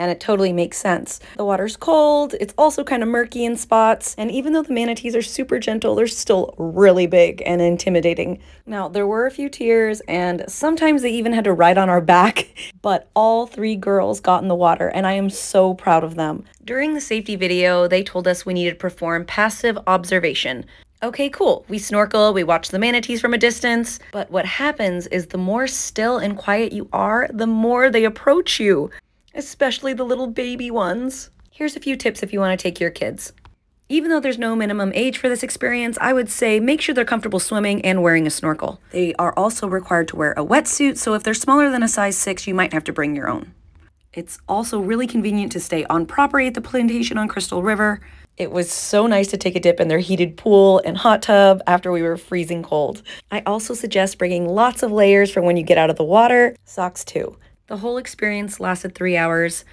and it totally makes sense. The water's cold, it's also kind of murky in spots, and even though the manatees are super gentle, they're still really big and intimidating. Now, there were a few tears, and sometimes they even had to ride on our back, but all three girls got in the water, and I am so proud of them. During the safety video, they told us we needed to perform passive observation. Okay, cool. We snorkel, we watch the manatees from a distance, but what happens is the more still and quiet you are, the more they approach you especially the little baby ones. Here's a few tips if you want to take your kids. Even though there's no minimum age for this experience, I would say make sure they're comfortable swimming and wearing a snorkel. They are also required to wear a wetsuit, so if they're smaller than a size 6, you might have to bring your own. It's also really convenient to stay on property at the plantation on Crystal River. It was so nice to take a dip in their heated pool and hot tub after we were freezing cold. I also suggest bringing lots of layers for when you get out of the water, socks too. The whole experience lasted three hours.